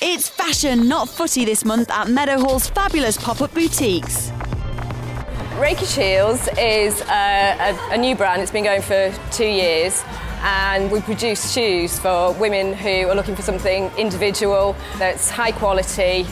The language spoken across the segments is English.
It's fashion, not footy this month at Meadowhall's fabulous pop-up boutiques. Rakish Heels is a, a, a, new brand. It's been going for two years and we produce shoes for women who are looking for something individual that's high quality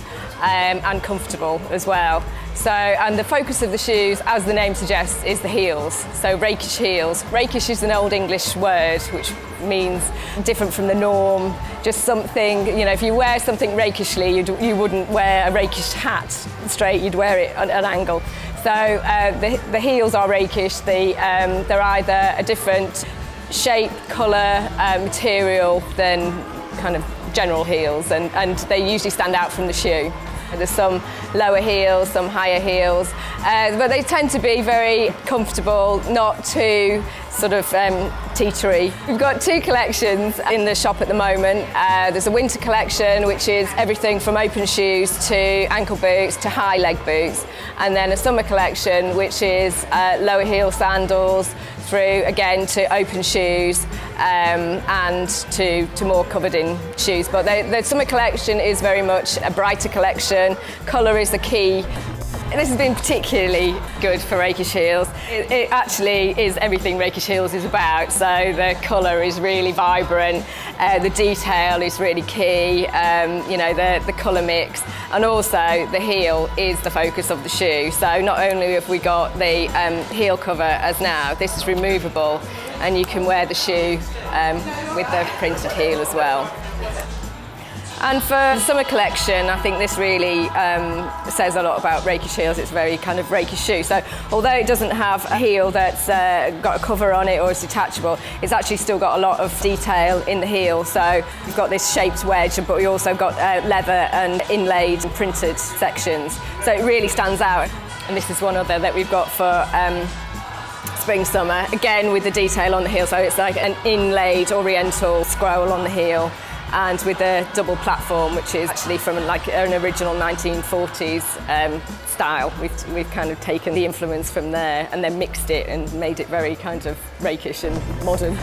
um, and comfortable as well. So, and the focus of the shoes, as the name suggests, is the heels. So rakish heels. Rakish is an old English word which means different from the norm, just something, you know, if you wear something rakishly, you'd, you wouldn't wear a rakish hat straight, you'd wear it at an angle. So uh, the, the heels are rakish, the, um, they're either a different shape, colour, uh, material than kind of general heels and, and they usually stand out from the shoe. There's some lower heels, some higher heels, uh, but they tend to be very comfortable, not too sort of um. We've got two collections in the shop at the moment. Uh, there's a winter collection, which is everything from open shoes to ankle boots to high leg boots, and then a summer collection, which is uh, lower heel sandals, through again to open shoes um, and to, to more covered in shoes. But they, the summer collection is very much a brighter collection. Colour is the key this has been particularly good for Rakish Heels. It, it, actually is everything Rakish Heels is about. So the colour is really vibrant, uh, the detail is really key, um, you know, the, the colour mix, and also the heel is the focus of the shoe. So not only have we got the um, heel cover as now, this is removable, and you can wear the shoe um, with the printed heel as well. And for the summer collection, I think this really um, says a lot about Rakish heels. It's very kind of rakish shoe. So although it doesn't have a heel that's uh, got a cover on it or is detachable, it's actually still got a lot of detail in the heel. So you've got this shaped wedge, but we also got uh, leather and inlaid and printed sections. So it really stands out. And this is one other that we've got for um, spring summer again with the detail on the heel so it's like an inlaid oriental scroll on the heel and with a double platform, which is actually from like an original 1940s um, style. We've, we've kind of taken the influence from there and then mixed it and made it very kind of rakish and modern.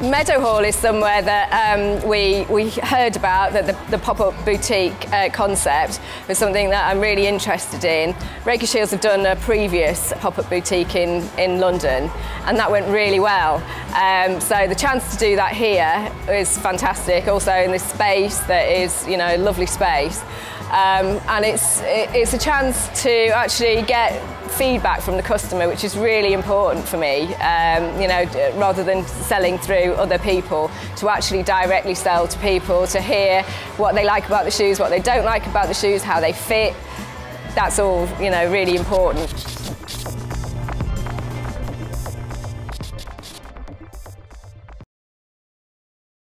Meadowhall is somewhere that um, we, we heard about, that the, the pop-up boutique uh, concept was something that I'm really interested in. Rakish Heels have done a previous pop-up boutique in, in London and that went really well. Um, so the chance to do that here is fantastic, also in this space that is, you know, lovely space. Um, and it's, it's a chance to actually get feedback from the customer, which is really important for me, um, you know, rather than selling through other people, to actually directly sell to people, to hear what they like about the shoes, what they don't like about the shoes, how they fit. That's all, you know, really important.